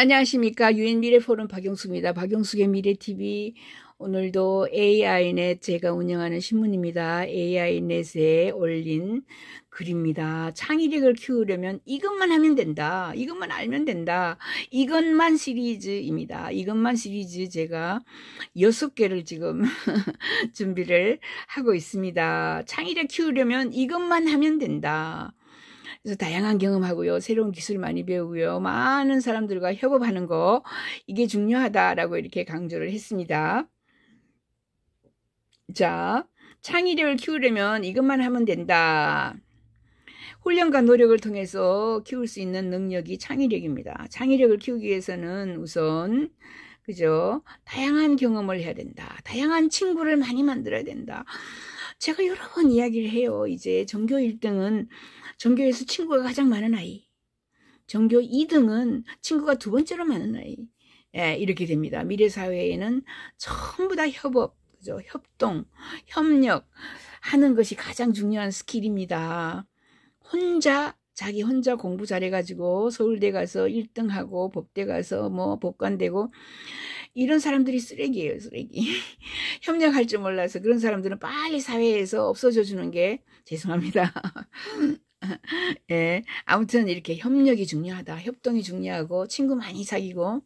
안녕하십니까 유엔 미래포럼 박영숙입니다. 박영숙의 미래TV 오늘도 AI넷 제가 운영하는 신문입니다. AI넷에 올린 글입니다. 창의력을 키우려면 이것만 하면 된다. 이것만 알면 된다. 이것만 시리즈입니다. 이것만 시리즈 제가 여섯 개를 지금 준비를 하고 있습니다. 창의력 키우려면 이것만 하면 된다. 그래서 다양한 경험하고요. 새로운 기술 많이 배우고요. 많은 사람들과 협업하는 거 이게 중요하다라고 이렇게 강조를 했습니다. 자, 창의력을 키우려면 이것만 하면 된다. 훈련과 노력을 통해서 키울 수 있는 능력이 창의력입니다. 창의력을 키우기 위해서는 우선 그죠? 다양한 경험을 해야 된다. 다양한 친구를 많이 만들어야 된다. 제가 여러 번 이야기를 해요. 이제 전교 1등은 전교에서 친구가 가장 많은 아이. 전교 2등은 친구가 두 번째로 많은 아이. 예, 이렇게 됩니다. 미래 사회에는 전부 다 협업, 그죠? 협동, 협력 하는 것이 가장 중요한 스킬입니다. 혼자 자기 혼자 공부 잘해가지고 서울대 가서 1등하고 법대 가서 뭐 법관되고 이런 사람들이 쓰레기예요 쓰레기 협력할 줄 몰라서 그런 사람들은 빨리 사회에서 없어져 주는 게 죄송합니다 예, 아무튼 이렇게 협력이 중요하다. 협동이 중요하고 친구 많이 사귀고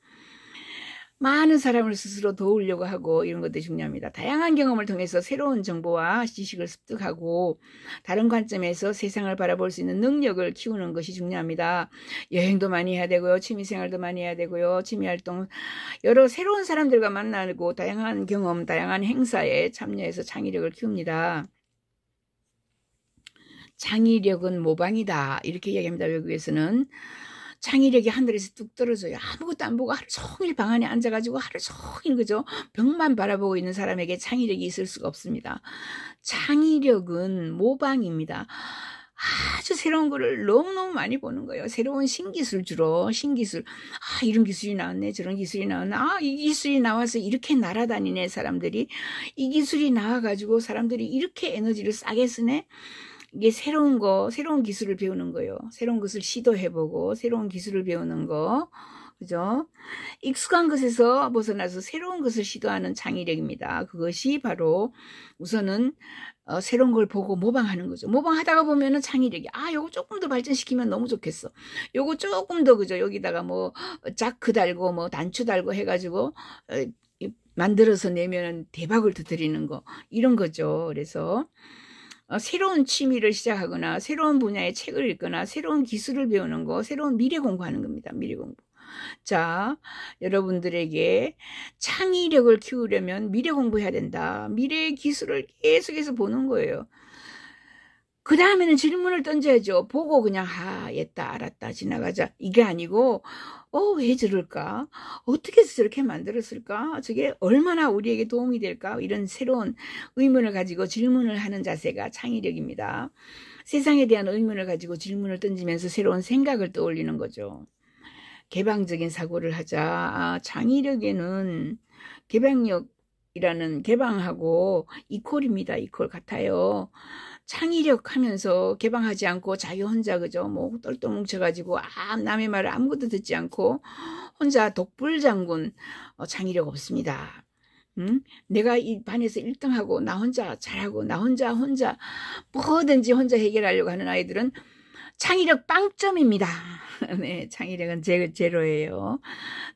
많은 사람을 스스로 도우려고 하고 이런 것들이 중요합니다. 다양한 경험을 통해서 새로운 정보와 지식을 습득하고 다른 관점에서 세상을 바라볼 수 있는 능력을 키우는 것이 중요합니다. 여행도 많이 해야 되고요. 취미생활도 많이 해야 되고요. 취미활동 여러 새로운 사람들과 만나고 다양한 경험, 다양한 행사에 참여해서 창의력을 키웁니다. 창의력은 모방이다. 이렇게 이야기합니다. 외국에서는. 창의력이 하늘에서 뚝 떨어져요. 아무것도 안 보고 하루 종일 방 안에 앉아가지고 하루 종일 그죠? 벽만 바라보고 있는 사람에게 창의력이 있을 수가 없습니다. 창의력은 모방입니다. 아주 새로운 거를 너무너무 많이 보는 거예요. 새로운 신기술 주로 신기술. 아 이런 기술이 나왔네 저런 기술이 나왔네. 아이 기술이 나와서 이렇게 날아다니네 사람들이. 이 기술이 나와가지고 사람들이 이렇게 에너지를 싸게 쓰네. 이게 새로운 거, 새로운 기술을 배우는 거예요. 새로운 것을 시도해보고, 새로운 기술을 배우는 거. 그죠? 익숙한 것에서 벗어나서 새로운 것을 시도하는 창의력입니다. 그것이 바로 우선은 어, 새로운 걸 보고 모방하는 거죠. 모방하다가 보면은 창의력이 아 요거 조금 더 발전시키면 너무 좋겠어. 요거 조금 더 그죠. 여기다가 뭐 자크 달고 뭐 단추 달고 해 가지고 어, 만들어서 내면은 대박을 터뜨리는 거 이런 거죠. 그래서 어, 새로운 취미를 시작하거나 새로운 분야의 책을 읽거나 새로운 기술을 배우는 거, 새로운 미래 공부하는 겁니다. 미래 공부. 자, 여러분들에게 창의력을 키우려면 미래 공부해야 된다. 미래의 기술을 계속해서 보는 거예요. 그 다음에는 질문을 던져야죠. 보고 그냥, 아, 옛다, 알았다, 지나가자. 이게 아니고, 어, 왜 저럴까? 어떻게 해서 저렇게 만들었을까? 저게 얼마나 우리에게 도움이 될까? 이런 새로운 의문을 가지고 질문을 하는 자세가 창의력입니다. 세상에 대한 의문을 가지고 질문을 던지면서 새로운 생각을 떠올리는 거죠. 개방적인 사고를 하자. 아, 창의력에는 개방력 이라는 개방하고 이퀄입니다. 이퀄 같아요. 창의력 하면서 개방하지 않고 자기 혼자 그죠 뭐 똘똘 뭉쳐가지고 아 남의 말을 아무것도 듣지 않고 혼자 독불 장군 어, 창의력 없습니다. 응? 내가 이 반에서 1등하고 나 혼자 잘하고 나 혼자 혼자 뭐든지 혼자 해결하려고 하는 아이들은 창의력 빵점입니다. 네, 창의력은 제, 제로예요.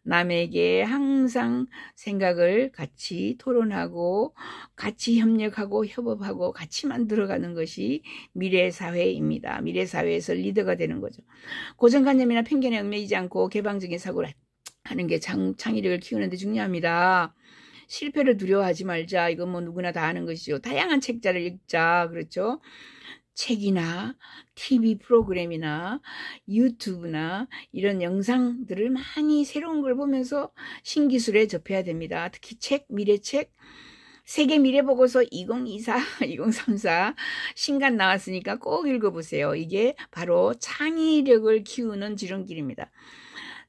남에게 항상 생각을 같이 토론하고 같이 협력하고 협업하고 같이 만들어가는 것이 미래 사회입니다. 미래 사회에서 리더가 되는 거죠. 고정관념이나 편견에 얽매이지 않고 개방적인 사고를 하는 게 창, 창의력을 키우는 데 중요합니다. 실패를 두려워하지 말자. 이건 뭐 누구나 다 하는 것이죠. 다양한 책자를 읽자. 그렇죠? 책이나 TV 프로그램이나 유튜브나 이런 영상들을 많이 새로운 걸 보면서 신기술에 접해야 됩니다. 특히 책, 미래책, 세계 미래보고서 2024, 2034 신간 나왔으니까 꼭 읽어보세요. 이게 바로 창의력을 키우는 지름길입니다.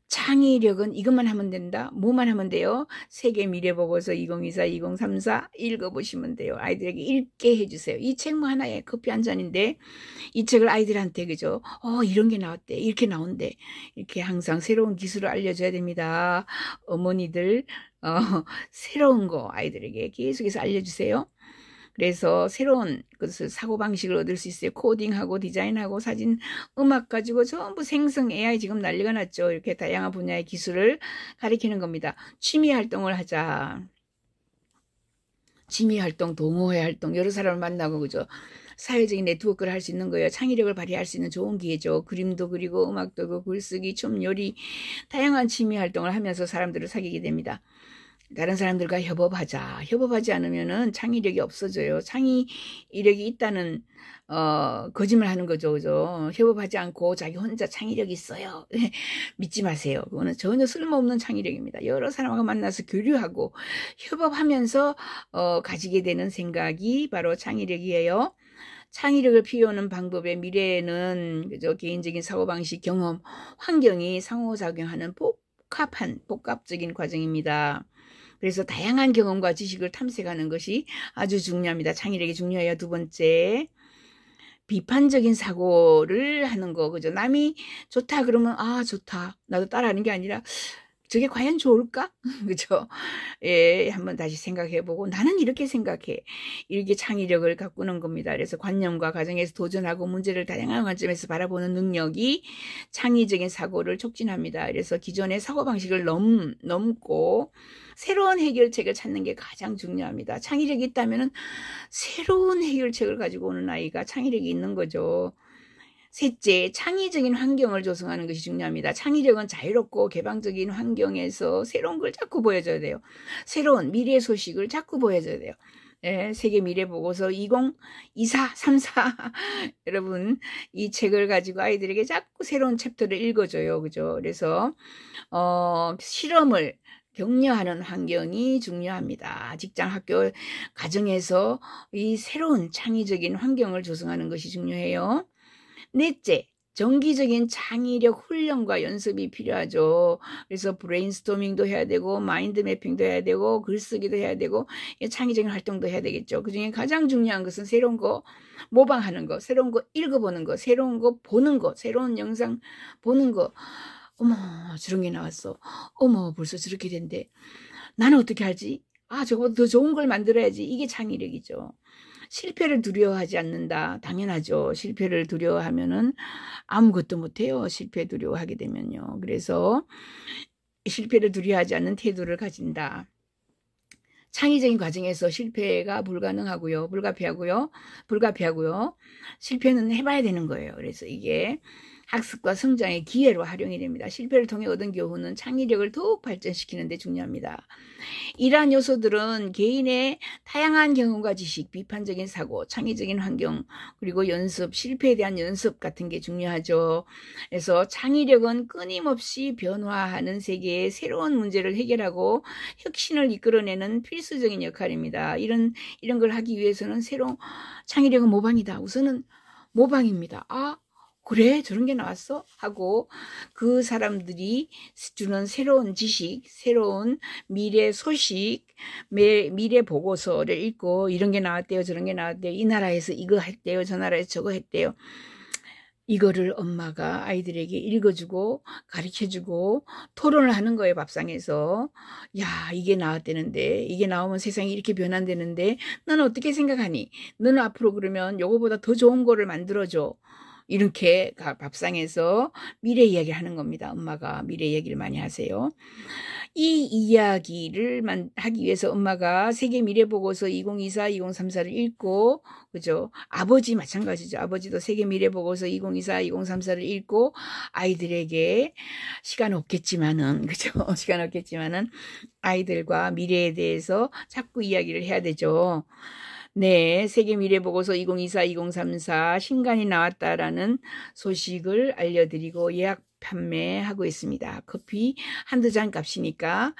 창의력은 이것만 하면 된다. 뭐만 하면 돼요? 세계 미래보고서 2024, 2034 읽어보시면 돼요. 아이들에게 읽게 해주세요. 이 책 뭐 하나에 커피 한 잔인데 이 책을 아이들한테 그죠? 어 이런 게 나왔대. 이렇게 나온대. 이렇게 항상 새로운 기술을 알려줘야 됩니다. 어머니들 어, 새로운 거 아이들에게 계속해서 알려주세요. 그래서 새로운 것을 사고방식을 얻을 수 있어요. 코딩하고 디자인하고 사진, 음악 가지고 전부 생성 AI 지금 난리가 났죠. 이렇게 다양한 분야의 기술을 가리키는 겁니다. 취미 활동을 하자. 취미 활동, 동호회 활동, 여러 사람을 만나고 그죠. 사회적인 네트워크를 할 수 있는 거예요. 창의력을 발휘할 수 있는 좋은 기회죠. 그림도 그리고 음악도 그리고 글쓰기, 춤, 요리 다양한 취미 활동을 하면서 사람들을 사귀게 됩니다. 다른 사람들과 협업하자. 협업하지 않으면은 창의력이 없어져요. 창의력이 있다는 어 거짓말 하는 거죠. 그죠? 협업하지 않고 자기 혼자 창의력이 있어요. 믿지 마세요. 그거는 전혀 쓸모없는 창의력입니다. 여러 사람하고 만나서 교류하고 협업하면서 어 가지게 되는 생각이 바로 창의력이에요. 창의력을 피우는 방법의 미래에는 그죠? 개인적인 사고방식, 경험, 환경이 상호작용하는 복합한 복합적인 과정입니다. 그래서 다양한 경험과 지식을 탐색하는 것이 아주 중요합니다. 창의력이 중요해요. 두 번째, 비판적인 사고를 하는 거, 그죠? 남이 좋다 그러면, 아, 좋다. 나도 따라하는 게 아니라, 저게 과연 좋을까? 그죠? 예, 한번 다시 생각해보고 나는 이렇게 생각해. 이렇게 창의력을 가꾸는 겁니다. 그래서 관념과 가정에서 도전하고 문제를 다양한 관점에서 바라보는 능력이 창의적인 사고를 촉진합니다. 그래서 기존의 사고방식을 넘, 넘고 새로운 해결책을 찾는 게 가장 중요합니다. 창의력이 있다면 새로운 해결책을 가지고 오는 아이가 창의력이 있는 거죠. 셋째, 창의적인 환경을 조성하는 것이 중요합니다. 창의력은 자유롭고 개방적인 환경에서 새로운 걸 자꾸 보여줘야 돼요. 새로운 미래 소식을 자꾸 보여줘야 돼요. 예, 세계 미래 보고서 2024, 34 여러분 이 책을 가지고 아이들에게 자꾸 새로운 챕터를 읽어줘요. 그죠? 그래서 어, 실험을 격려하는 환경이 중요합니다. 직장, 학교, 가정에서 이 새로운 창의적인 환경을 조성하는 것이 중요해요. 넷째, 정기적인 창의력 훈련과 연습이 필요하죠. 그래서 브레인스토밍도 해야 되고 mind mapping도 해야 되고 글쓰기도 해야 되고 창의적인 활동도 해야 되겠죠. 그중에 가장 중요한 것은 새로운 거 모방하는 거, 새로운 거 읽어보는 거, 새로운 거 보는 거, 새로운 영상 보는 거. 어머 저런 게 나왔어. 어머 벌써 저렇게 된대. 나는 어떻게 하지? 아 저거보다 더 좋은 걸 만들어야지. 이게 창의력이죠. 실패를 두려워하지 않는다. 당연하죠. 실패를 두려워하면은 아무것도 못해요. 실패 두려워하게 되면요. 그래서 실패를 두려워하지 않는 태도를 가진다. 창의적인 과정에서 실패가 불가능하고요. 불가피하고요. 불가피하고요. 실패는 해봐야 되는 거예요. 그래서 이게 학습과 성장의 기회로 활용이 됩니다. 실패를 통해 얻은 교훈은 창의력을 더욱 발전시키는 데 중요합니다. 이러한 요소들은 개인의 다양한 경험과 지식, 비판적인 사고, 창의적인 환경, 그리고 연습, 실패에 대한 연습 같은 게 중요하죠. 그래서 창의력은 끊임없이 변화하는 세계의 새로운 문제를 해결하고 혁신을 이끌어내는 필수적인 역할입니다. 이런, 이런 걸 하기 위해서는 새로운 창의력은 모방이다. 우선은 모방입니다. 아, 그래 저런 게 나왔어? 하고 그 사람들이 주는 새로운 지식 새로운 미래 소식 미래 보고서를 읽고 이런 게 나왔대요 저런 게 나왔대요. 이 나라에서 이거 했대요 저 나라에서 저거 했대요. 이거를 엄마가 아이들에게 읽어주고 가르쳐주고 토론을 하는 거예요 밥상에서. 야 이게 나왔대는데 이게 나오면 세상이 이렇게 변한다는데 너는 어떻게 생각하니? 너는 앞으로 그러면 요거보다 더 좋은 거를 만들어줘 이렇게 밥상에서 미래 이야기를 하는 겁니다. 엄마가 미래 이야기를 많이 하세요. 이 이야기를 하기 위해서 엄마가 세계 미래 보고서 2024, 2034를 읽고 그죠? 아버지 마찬가지죠. 아버지도 세계 미래 보고서 2024, 2034를 읽고 아이들에게 시간 없겠지만은 그죠? 시간 없겠지만은 아이들과 미래에 대해서 자꾸 이야기를 해야 되죠. 네, 세계 미래 보고서 2024, 2034 신간이 나왔다라는 소식을 알려드리고 예약 판매하고 있습니다. 커피 한두 잔 값이니까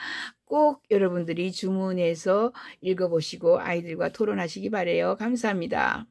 꼭 여러분들이 주문해서 읽어보시고 아이들과 토론하시기 바래요. 감사합니다.